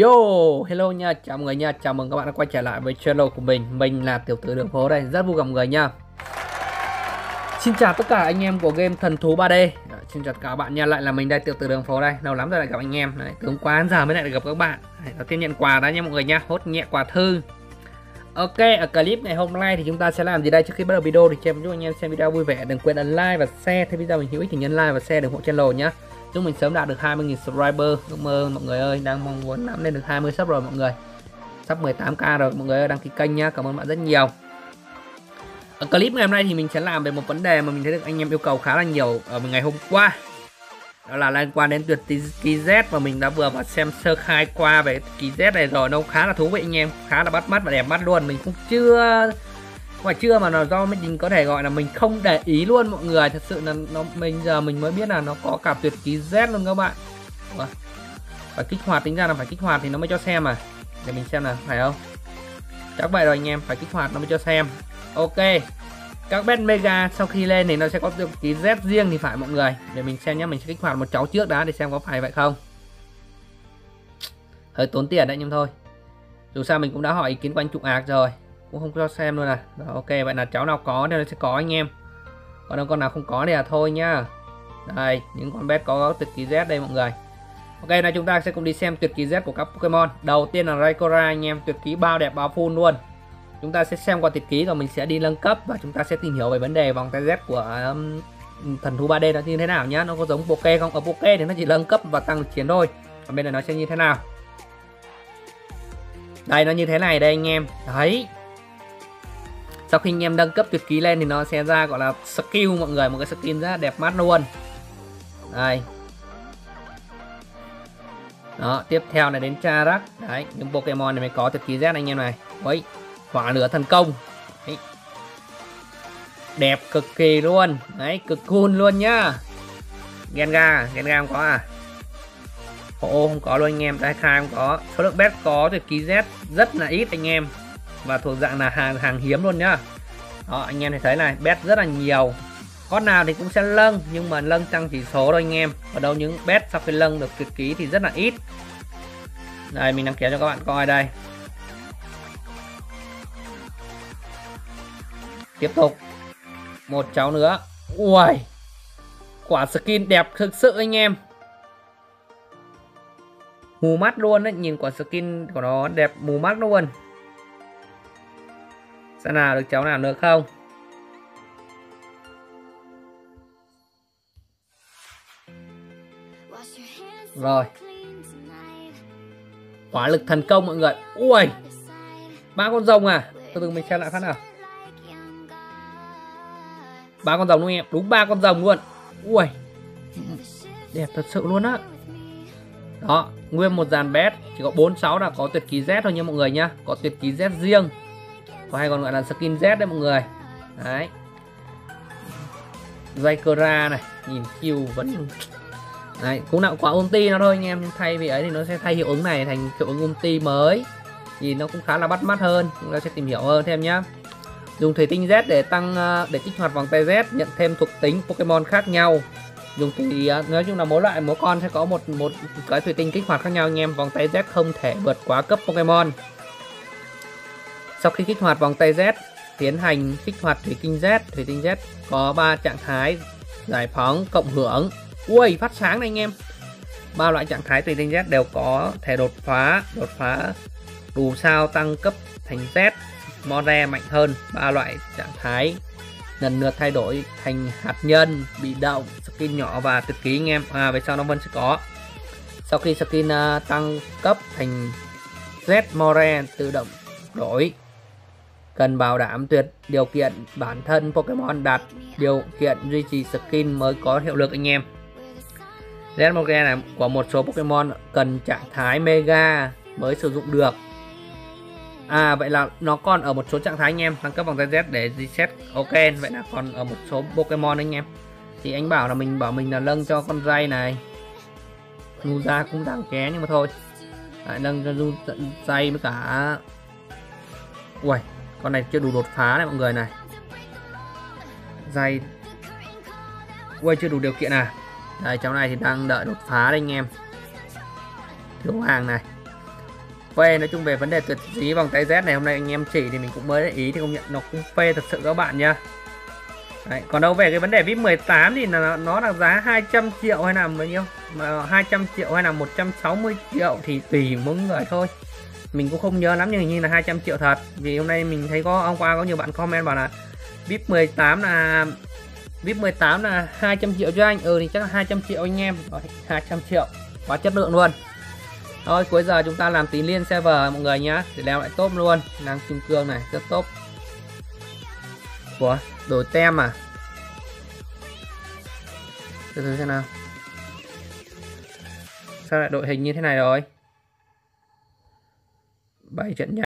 Yo, hello nha, chào mọi người nha, chào mừng các bạn đã quay trở lại với channel của mình. Mình là tiểu tử đường phố đây, rất vui gặp mọi người nha. Xin chào tất cả anh em của game thần thú 3D Đấy, dạ, Xin chào tất các bạn nha, lại là mình đây tiểu tử đường phố đây. Lâu lắm rồi lại gặp anh em, Đấy, từ hôm qua giờ mới lại được gặp các bạn. Đấy, Đầu tiên nhận quà đã nha mọi người nha, hốt nhẹ quà thư. Ok, ở clip ngày hôm nay thì chúng ta sẽ làm gì đây? Trước khi bắt đầu video thì cho em chúc anh em xem video vui vẻ Đừng quên ấn like và share. Thế video mình hữu ích thì nhấn like và share để ủng hộ channel nhé Chúc mình sớm đạt được 20.000 subscriber. Ước mơ mọi người ơi, Đang mong muốn nắm lên được 20 sub rồi mọi người. Sắp 18k rồi, mọi người ơi, đăng ký kênh nhá, Cảm ơn bạn rất nhiều. Ở clip ngày hôm nay thì mình sẽ làm về một vấn đề mà mình thấy được anh em yêu cầu khá là nhiều ở ngày hôm qua. Đó là liên quan đến tuyệt kỳ Z và mình đã vừa vào xem sơ khai qua về kỳ Z này rồi, nó khá là thú vị anh em, khá là bắt mắt và đẹp mắt luôn. Mình cũng chưa ngoài chưa mà nó do mình có thể gọi là mình không để ý luôn mọi người. Thật sự là nó, mình giờ mình mới biết là nó có cả tuyệt ký Z luôn các bạn. Ủa? phải kích hoạt, tính ra là phải kích hoạt thì nó mới cho xem à? Để mình xem là phải không? Chắc vậy rồi anh em, phải kích hoạt nó mới cho xem. Ok. Các bet mega sau khi lên thì nó sẽ có tuyệt ký Z riêng thì phải mọi người. Để mình xem nhé mình sẽ kích hoạt một cháu trước đã để xem có phải vậy không. Hơi tốn tiền đấy nhưng thôi. Dù sao mình cũng đã hỏi ý kiến của anh trụ Ác rồi cũng không cho xem luôn à. Đó, ok vậy là cháu nào có thì nó sẽ có anh em. Còn đâu con nào không có thì là thôi nhá. Đây những con bet có tuyệt ký Z đây mọi người. Ok này chúng ta sẽ cùng đi xem tuyệt ký Z của các Pokemon. Đầu tiên là Raikora anh em tuyệt ký bao đẹp bao full luôn. Chúng ta sẽ xem qua tuyệt ký rồi mình sẽ đi nâng cấp và chúng ta sẽ tìm hiểu về vấn đề vòng tay Z của um, thần thú 3D nó như thế nào nhá. Nó có giống Poke không? Ở Poke thì nó chỉ nâng cấp và tăng lực chiến thôi. Còn bên này nó sẽ như thế nào? Đây nó như thế này đây anh em. Đấy sau khi anh em nâng cấp tuyệt ký lên thì nó sẽ ra, gọi là, skill, mọi người. Một cái skin rất đẹp mắt luôn. Đây. Đó, tiếp theo này đến Charak. Đấy, những Pokemon này mới có tuyệt ký Z anh em này. Ấy hỏa lửa thần công. Đấy. đẹp cực kỳ luôn. Đấy, cực cool luôn nhá. Gengar Gengar không có à? Ô không có luôn anh em. Đây khai không có. Số lượng bet có tuyệt ký Z rất là ít anh em và thuộc dạng là hàng hàng hiếm luôn nhá. Đó, anh em thấy này, bet rất là nhiều. Con nào thì cũng sẽ lâng, nhưng mà lâng tăng chỉ số thôi anh em. Ở đâu những bet sau khi lâng được tuyệt ký thì rất là ít. Đây, mình đang kéo cho các bạn coi đây. Tiếp tục. Một cháu nữa. Ui quả skin đẹp thực sự anh em. Mù mắt luôn đấy, nhìn quả skin của nó đẹp mù mắt luôn. Xem nào, được cháu nào nữa không? Rồi. Hỏa lực thần công mọi người. Ui! Ba con rồng à? Từ từ mình xem lại phát nào. Ba con rồng đúng em. Đúng ba con rồng luôn. Ui! Đẹp thật sự luôn á. Đó, Nguyên một dàn bét Chỉ có 46 là có tuyệt ký Z thôi nha mọi người nhá Có tuyệt ký Z riêng có hay còn gọi là skin Z đấy mọi người. Đấy. Zykra này, nhìn Q vẫn đấy, cũng nặng quá ulti nó thôi anh em thay vì ấy thì nó sẽ thay hiệu ứng này thành hiệu ứng ulti mới. Nhìn nó cũng khá là bắt mắt hơn, chúng ta sẽ tìm hiểu hơn thêm nhá. Dùng thủy tinh Z để tăng ờ, để kích hoạt vòng tay Z, nhận thêm thuộc tính Pokemon khác nhau. Dùng thì ờ, nói chung là mỗi loại mỗi con sẽ có một một cái thủy tinh kích hoạt khác nhau anh em vòng tay Z không thể vượt quá cấp Pokemon sau khi kích hoạt vòng tay Z, tiến hành kích hoạt thủy tinh Z. Thủy tinh Z có 3 trạng thái giải phóng, cộng hưởng. Ui, phát sáng này anh em. ba loại trạng thái thủy tinh Z đều có thể đột phá, đột phá đủ sao tăng cấp thành Z, More mạnh hơn. ba loại trạng thái lần lượt thay đổi thành hạt nhân, bị động, skin nhỏ và tuyệt ký anh em. À về sau nó vẫn sẽ có. Sau khi skin uh, tăng cấp thành Z More tự động đổi cần bảo đảm tuyệt điều kiện bản thân Pokemon đạt điều kiện duy trì skin mới có hiệu lực anh em. Z này, của một số Pokemon cần trạng thái Mega mới sử dụng được. À vậy là nó còn ở một số trạng thái anh em, thăng cấp bằng tay Z để reset ok, vậy là còn ở một số Pokemon anh em thì anh bảo là mình bảo mình là nâng cho con ray này Nuza cũng đang ké nhưng mà thôi lại nâng cho ray với cả ui con này chưa đủ đột phá này mọi người này. Dây quay chưa đủ điều kiện à? Đây, cháu này thì đang đợi đột phá đây anh em. Thiếu hàng này. Phê nói chung về vấn đề tuyệt dí vòng tay Z này, hôm nay anh em chỉ thì mình cũng mới để ý thì công nhận nó cũng phê thật sự các bạn nha Đấy, còn đâu về cái vấn đề VIP 18 thì là nó là giá 200 triệu hay là bao nhiêu? Mà 200 triệu hay là 160 triệu thì tùy mỗi người thôi. Mình cũng không nhớ lắm nhưng hình như là 200 triệu thật. Vì hôm nay mình thấy có hôm qua có nhiều bạn comment bảo là VIP 18 là VIP 18 là 200 triệu cho anh? Ừ thì chắc là 200 triệu anh em. Rồi, 200 triệu. Quá chất lượng luôn. Thôi cuối giờ chúng ta làm tí liên server mọi người nhá để leo lại top luôn. Đang kim cương này rất top. Ủa đổi tem à? Từ từ xem nào. Sao lại đội hình như thế này rồi? 7 trận nhá.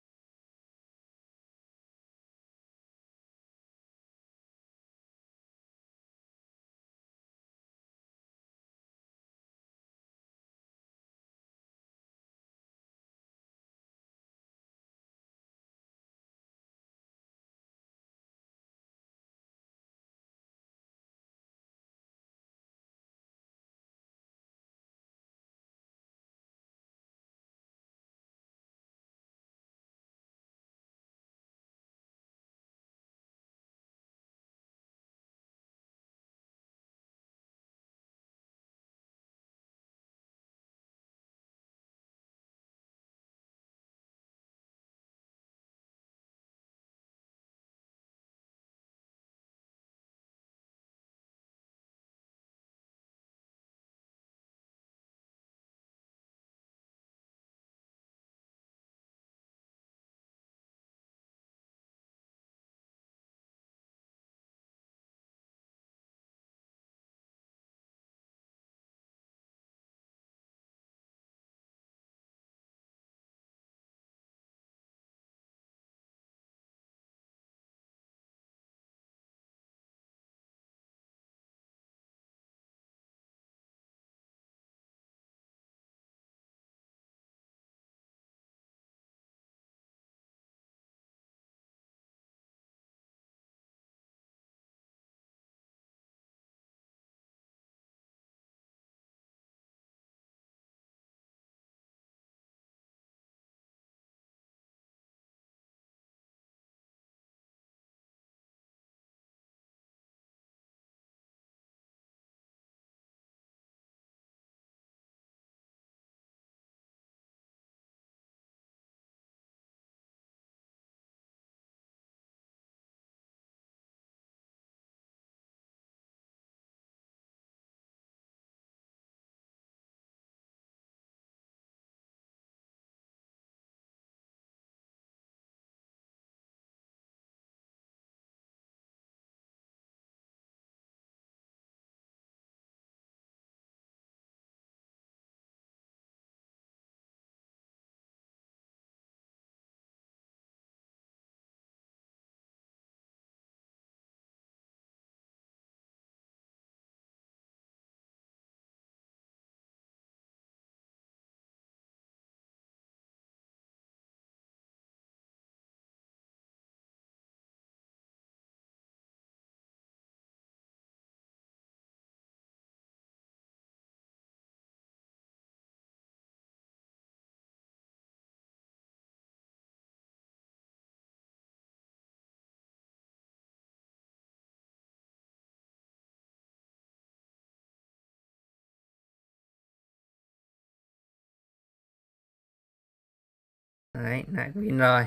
Đấy, lại win rồi.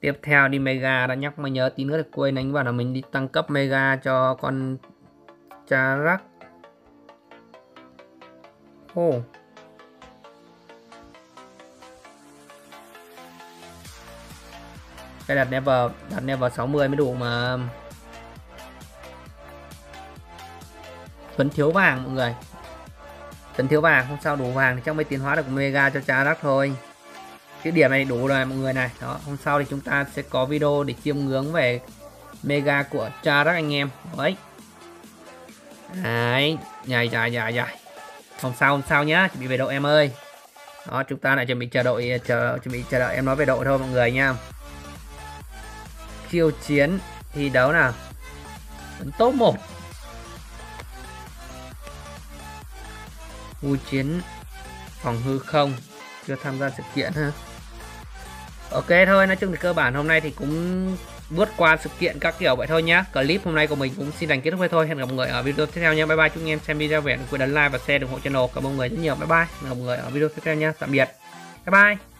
Tiếp theo đi Mega đã nhắc mà nhớ tí nữa được quên anh bảo là mình đi tăng cấp Mega cho con Charak. Ồ. Oh. Cái đặt level đặt level 60 mới đủ mà vẫn thiếu vàng mọi người vẫn thiếu vàng không sao đủ vàng thì chắc mới tiến hóa được mega cho Charak thôi cái điểm này đủ rồi mọi người này. Đó, hôm sau thì chúng ta sẽ có video để chiêm ngưỡng về mega của cha các anh em. Đấy. Đấy, dài dài dài dài. Hôm sau hôm sau nhá, chuẩn bị về độ em ơi. Đó, chúng ta lại chuẩn bị chờ đội, chờ, chuẩn bị chờ đợi em nói về độ thôi mọi người nha. Khiêu chiến thi đấu nào? Top 1 vui chiến phòng hư không. Chưa tham gia sự kiện ha ok, thôi, nói chung thì cơ bản hôm nay thì cũng vượt qua sự kiện các kiểu vậy thôi nhá. Clip hôm nay của mình cũng xin đành kết thúc vậy thôi. Hẹn gặp mọi người ở video tiếp theo nha bye bye, chúc anh em xem video về đừng quên ấn like và share ủng hộ channel cảm ơn mọi người rất nhiều. Bye bye, hẹn gặp mọi người ở video tiếp theo nha tạm biệt. Bye bye.